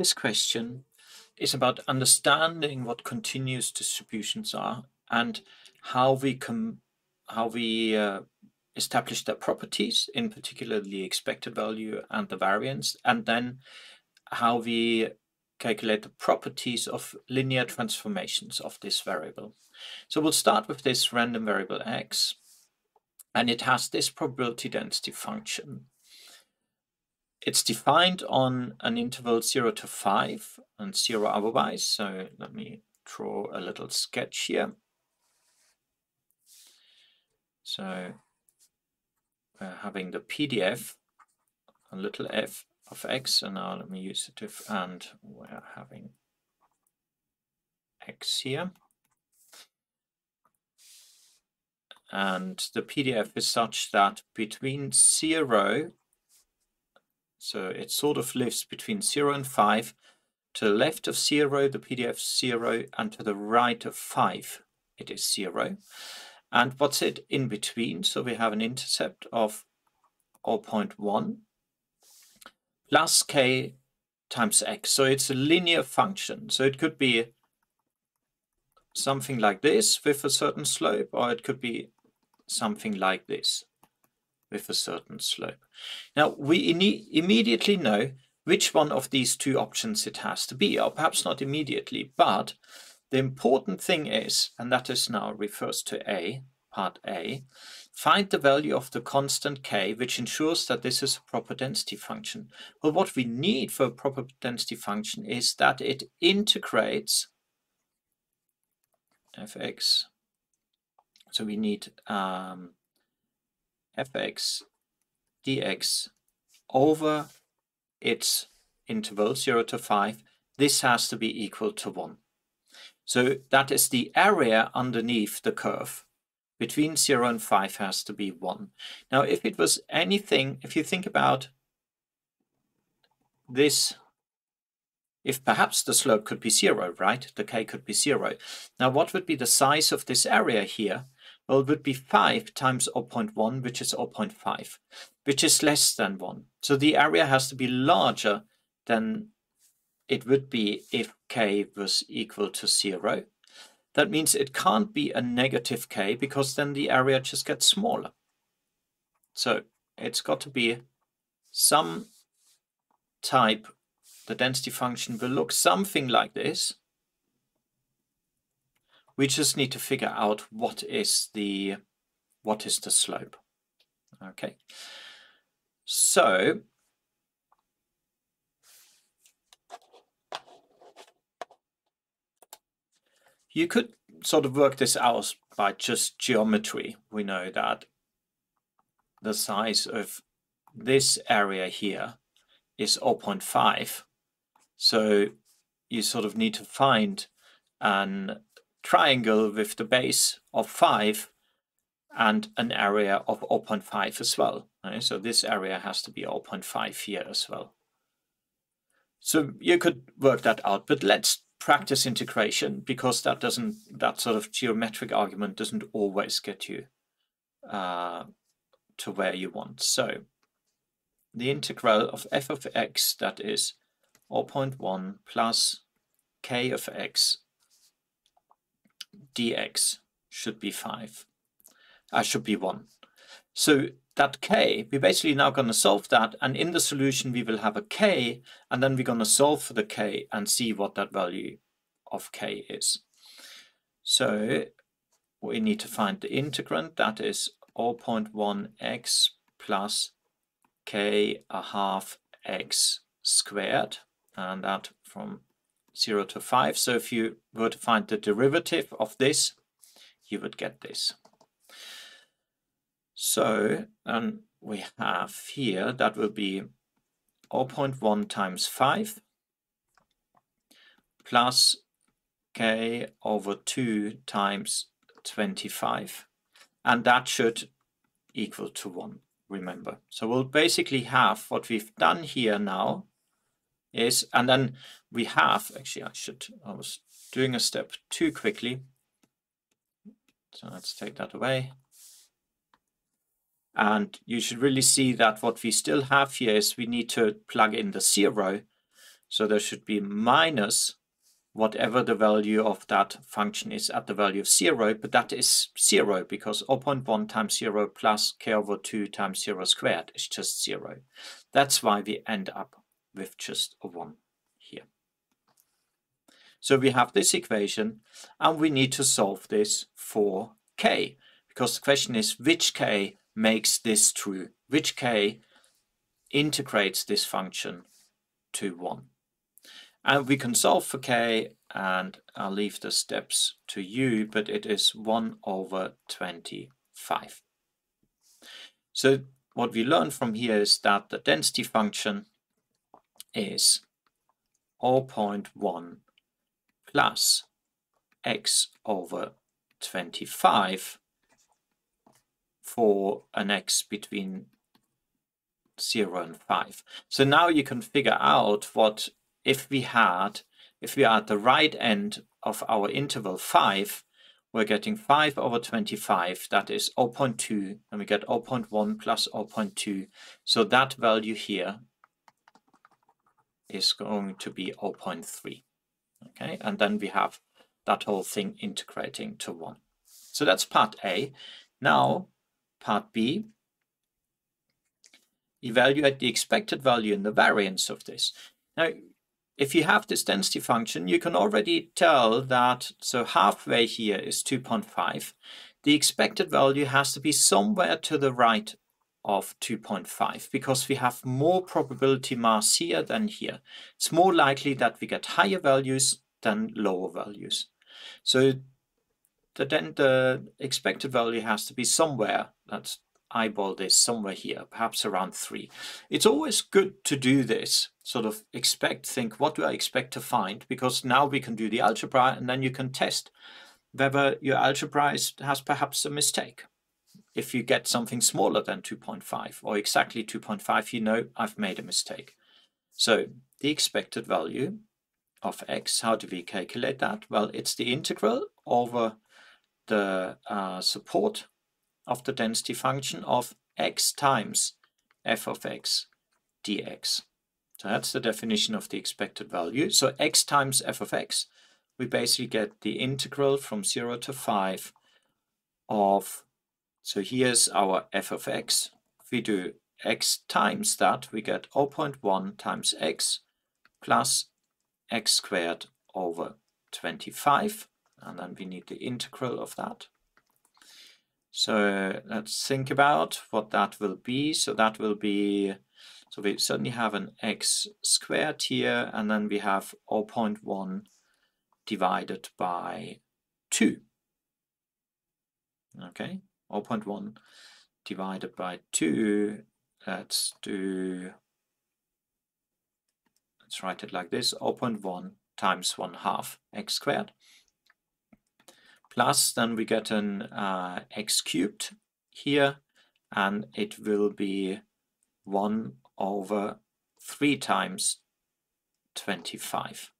This question is about understanding what continuous distributions are and how we how we uh, establish their properties, in particular the expected value and the variance, and then how we calculate the properties of linear transformations of this variable. So we'll start with this random variable x, and it has this probability density function. It's defined on an interval 0 to 5 and 0 otherwise. So let me draw a little sketch here. So we're having the PDF, a little f of x, and now let me use it if, and we're having x here. And the PDF is such that between 0 so it sort of lives between 0 and 5. To the left of 0, the PDF 0, and to the right of 5, it is 0. And what's it in between? So we have an intercept of 0.1 plus k times x. So it's a linear function. So it could be something like this with a certain slope, or it could be something like this with a certain slope. Now, we immediately know which one of these two options it has to be, or perhaps not immediately, but the important thing is, and that is now refers to A, part A, find the value of the constant k, which ensures that this is a proper density function. Well, what we need for a proper density function is that it integrates fx. So we need um, fx dx over its interval 0 to 5, this has to be equal to 1. So that is the area underneath the curve. Between 0 and 5 has to be 1. Now, if it was anything, if you think about this, if perhaps the slope could be 0, right? The k could be 0. Now, what would be the size of this area here? Well, it would be 5 times 0.1, which is 0.5, which is less than 1. So the area has to be larger than it would be if k was equal to 0. That means it can't be a negative k because then the area just gets smaller. So it's got to be some type, the density function will look something like this. We just need to figure out what is the what is the slope. Okay. So you could sort of work this out by just geometry. We know that the size of this area here is 0.5. So you sort of need to find an triangle with the base of 5 and an area of 0.5 as well. Right? So this area has to be 0.5 here as well. So you could work that out, but let's practice integration because that doesn't that sort of geometric argument doesn't always get you uh, to where you want. So the integral of f of x that is 0.1 plus k of x dx should be 5. I uh, should be 1. So that k, we're basically now going to solve that. And in the solution, we will have a k. And then we're going to solve for the k and see what that value of k is. So we need to find the integrand. That is 0.1x plus k a half x squared. And that from 0 to 5. So if you were to find the derivative of this, you would get this. So then we have here, that will be 0.1 times 5 plus k over 2 times 25. And that should equal to 1, remember. So we'll basically have what we've done here now is, and then we have, actually I should, I was doing a step too quickly. So let's take that away. And you should really see that what we still have here is we need to plug in the zero So there should be minus whatever the value of that function is at the value of 0, but that is 0 because 0.1 times 0 plus k over 2 times 0 squared is just 0. That's why we end up with just a 1 here. So we have this equation and we need to solve this for k because the question is which k makes this true, which k integrates this function to 1. And we can solve for k, and I'll leave the steps to you, but it is 1 over 25. So what we learn from here is that the density function is 0.1 plus x over 25 for an x between 0 and 5. So now you can figure out what if we had, if we are at the right end of our interval 5, we're getting 5 over 25, that is 0.2, and we get 0.1 plus 0.2. So that value here is going to be 0.3. Okay, and then we have that whole thing integrating to 1. So that's part A. Now, part B, evaluate the expected value and the variance of this. Now, if you have this density function, you can already tell that, so halfway here is 2.5. The expected value has to be somewhere to the right of 2.5 because we have more probability mass here than here. It's more likely that we get higher values than lower values. So the, then the expected value has to be somewhere that's eyeball this somewhere here, perhaps around three. It's always good to do this, sort of expect, think, what do I expect to find? Because now we can do the algebra and then you can test whether your algebra is, has perhaps a mistake. If you get something smaller than 2.5 or exactly 2.5, you know I've made a mistake. So the expected value of x, how do we calculate that? Well, it's the integral over the uh, support of the density function of x times f of x dx. So that's the definition of the expected value. So x times f of x, we basically get the integral from 0 to 5 of, so here's our f of x. If we do x times that, we get 0.1 times x plus x squared over 25. And then we need the integral of that. So let's think about what that will be. So that will be, so we certainly have an x squared here, and then we have 0.1 divided by 2. Okay, 0.1 divided by 2, let's do, let's write it like this, 0.1 times 1 half x squared plus then we get an uh, x cubed here and it will be 1 over 3 times 25.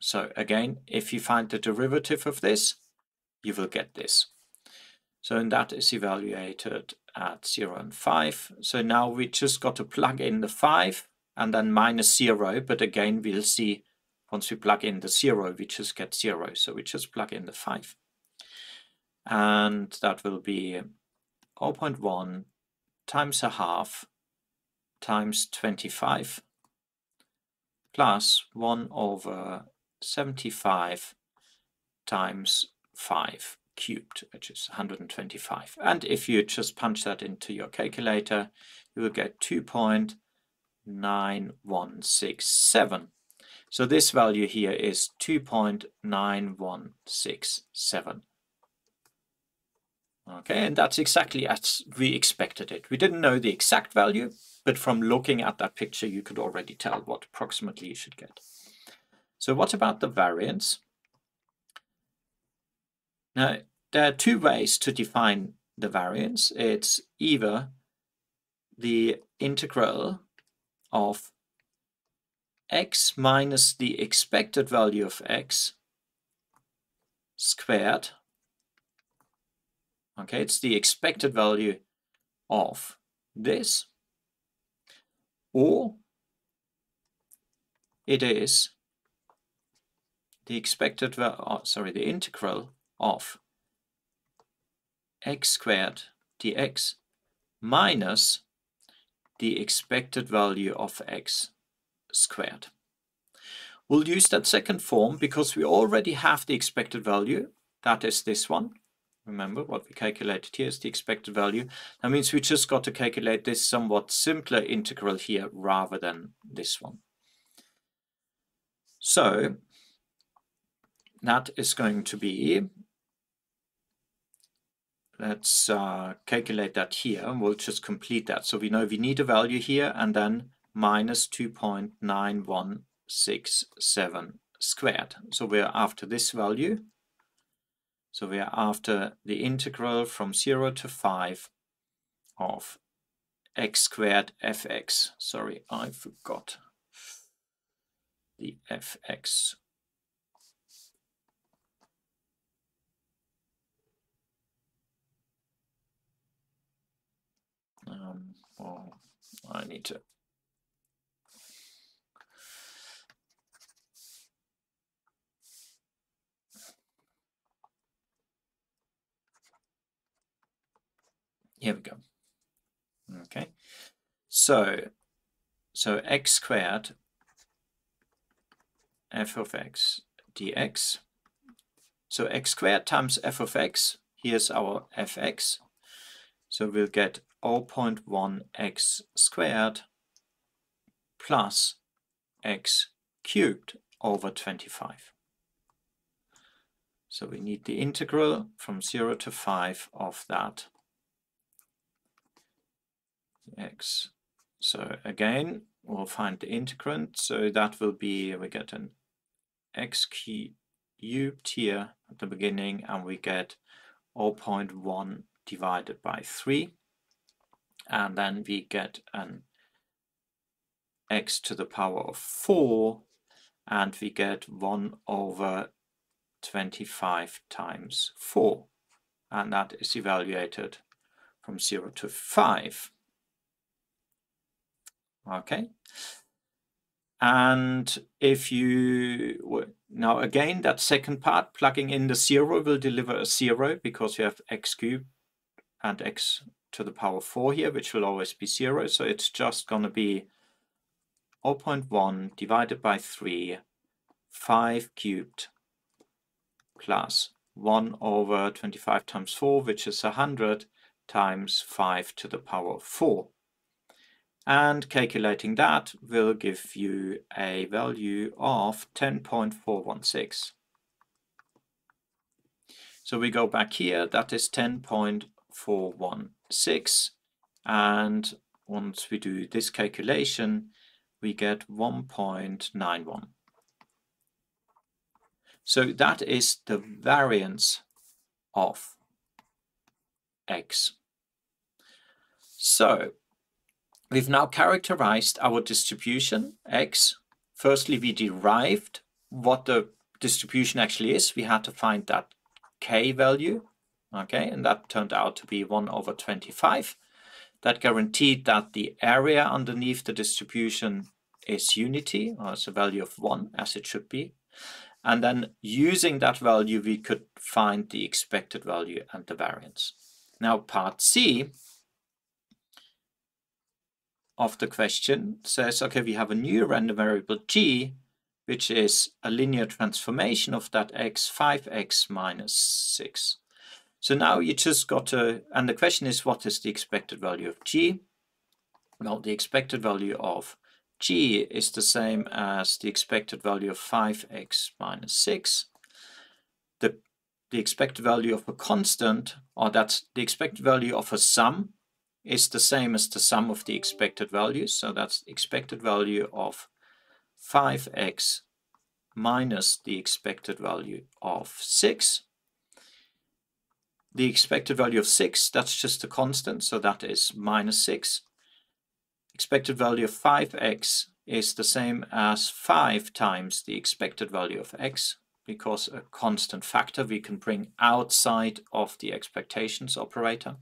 So again, if you find the derivative of this, you will get this. So and that is evaluated at 0 and 5. So now we just got to plug in the 5 and then minus 0, but again we'll see once we plug in the zero, we just get zero. So we just plug in the five. And that will be 0.1 times a half times 25 plus 1 over 75 times 5 cubed, which is 125. And if you just punch that into your calculator, you will get 2.9167. So this value here is 2.9167. Okay, and that's exactly as we expected it. We didn't know the exact value, but from looking at that picture, you could already tell what approximately you should get. So what about the variance? Now, there are two ways to define the variance. It's either the integral of x minus the expected value of x squared. Okay, it's the expected value of this. Or it is the expected, uh, sorry, the integral of x squared dx minus the expected value of x squared. We'll use that second form because we already have the expected value. That is this one. Remember what we calculated here is the expected value. That means we just got to calculate this somewhat simpler integral here rather than this one. So that is going to be, let's uh, calculate that here we'll just complete that. So we know we need a value here and then minus 2.9167 squared. So we're after this value so we are after the integral from 0 to 5 of x squared fx. Sorry, I forgot the fx. Um, well, I need to Here we go. Okay, so so x squared f of x dx. So x squared times f of x, here's our fx. So we'll get 0.1 x squared plus x cubed over 25. So we need the integral from 0 to 5 of that x. So again, we'll find the integrand. So that will be, we get an x cubed here at the beginning, and we get 0.1 divided by 3. And then we get an x to the power of 4, and we get 1 over 25 times 4. And that is evaluated from 0 to 5. Okay. And if you, now again, that second part, plugging in the zero will deliver a zero because you have x cubed and x to the power 4 here, which will always be 0. So it's just going to be 0.1 divided by 3, 5 cubed plus 1 over 25 times 4, which is 100 times 5 to the power 4 and calculating that will give you a value of 10.416. So we go back here, that is 10.416 and once we do this calculation we get 1.91. So that is the variance of x. So We've now characterized our distribution x. Firstly, we derived what the distribution actually is. We had to find that k value, okay, and that turned out to be 1 over 25. That guaranteed that the area underneath the distribution is unity, or it's a value of 1, as it should be. And then using that value, we could find the expected value and the variance. Now, part C of the question says, okay, we have a new random variable g, which is a linear transformation of that x, 5x minus 6. So now you just got to, and the question is, what is the expected value of g? Well, the expected value of g is the same as the expected value of 5x minus 6. The, the expected value of a constant, or that's the expected value of a sum, is the same as the sum of the expected values. So that's expected value of 5x minus the expected value of 6. The expected value of 6, that's just a constant, so that is minus 6. Expected value of 5x is the same as 5 times the expected value of x, because a constant factor we can bring outside of the expectations operator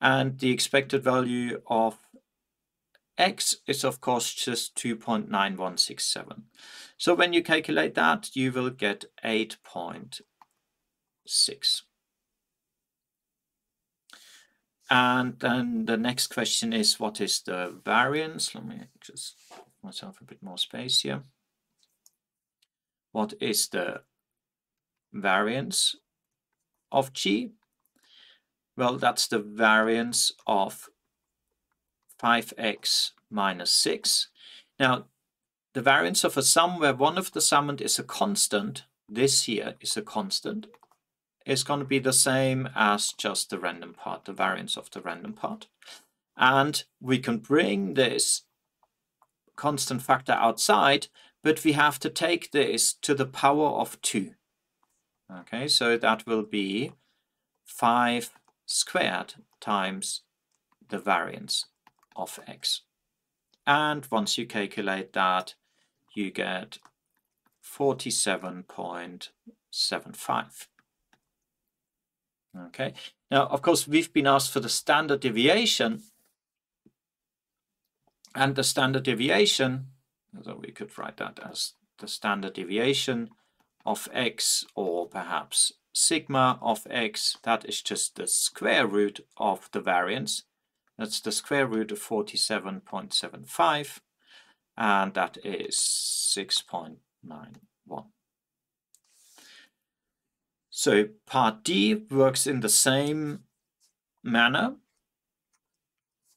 and the expected value of x is of course just 2.9167. So when you calculate that, you will get 8.6. And then the next question is, what is the variance? Let me just give myself a bit more space here. What is the variance of G? Well, that's the variance of 5x minus 6. Now, the variance of a sum where one of the summand is a constant, this here is a constant, is going to be the same as just the random part, the variance of the random part. And we can bring this constant factor outside, but we have to take this to the power of 2. Okay, so that will be 5 squared times the variance of x. And once you calculate that, you get 47.75. Okay, now of course we've been asked for the standard deviation and the standard deviation, so we could write that as the standard deviation of x or perhaps sigma of x, that is just the square root of the variance. That's the square root of 47.75 and that is 6.91. So part D works in the same manner,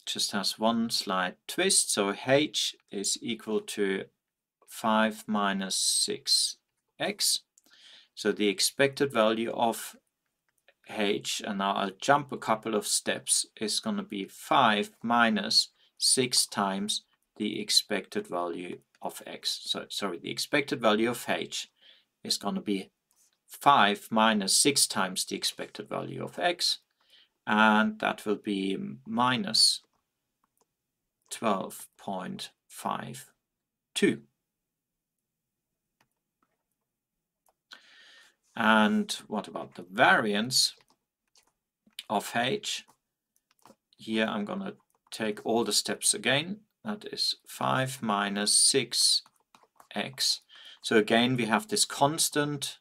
just has one slight twist. So H is equal to 5 minus 6x. So the expected value of H, and now I'll jump a couple of steps, is going to be 5 minus 6 times the expected value of x. So sorry, the expected value of h is going to be 5 minus 6 times the expected value of x, and that will be minus 12.52. And what about the variance of h? Here I'm going to take all the steps again that is 5 minus 6x. So again, we have this constant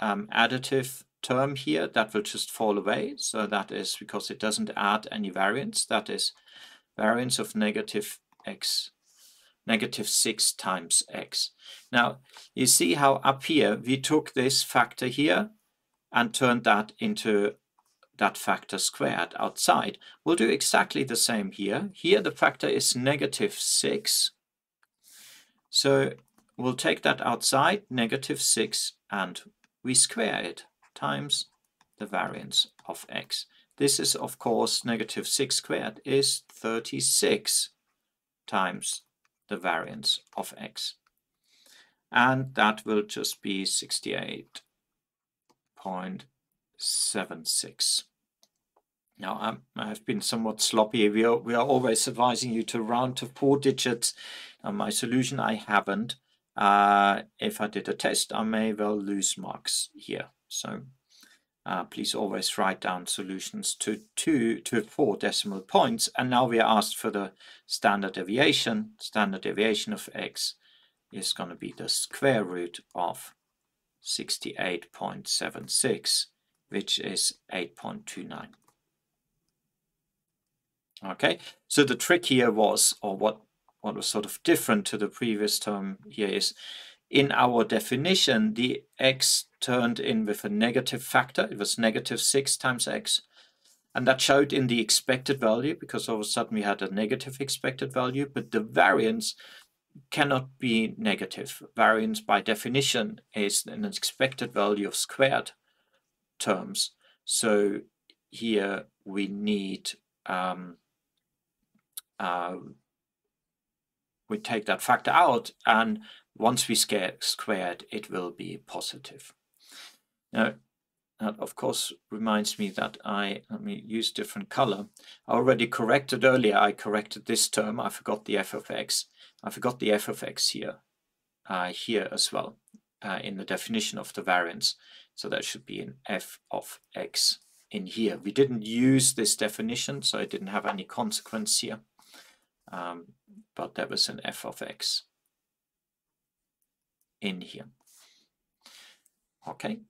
um, additive term here that will just fall away. So that is because it doesn't add any variance. That is variance of negative x, negative 6 times x. Now, you see how up here we took this factor here and turned that into that factor squared outside. We'll do exactly the same here. Here the factor is negative 6. So we'll take that outside, negative 6, and we square it times the variance of x. This is, of course, negative 6 squared is 36 times the variance of x. And that will just be 68.76. Now, um, I'm, I've been somewhat sloppy. We are, we are always advising you to round to four digits. Now, my solution, I haven't. Uh, if I did a test, I may well lose marks here. So uh, please always write down solutions to two to four decimal points. And now we are asked for the standard deviation. Standard deviation of x is going to be the square root of 68.76, which is 8.29. Okay, so the trick here was, or what, what was sort of different to the previous term here is, in our definition, the x turned in with a negative factor. It was negative 6 times x. And that showed in the expected value, because all of a sudden we had a negative expected value, but the variance cannot be negative. Variance by definition is an expected value of squared terms. So here we need um, uh, we take that factor out and once we scale squared it will be positive. Now that of course reminds me that I let me use different color. I already corrected earlier I corrected this term I forgot the f of x. I forgot the f of x here uh, here as well uh, in the definition of the variance so that should be an f of x in here. We didn't use this definition so it didn't have any consequence here. um, but there was an f of x in here. Okay,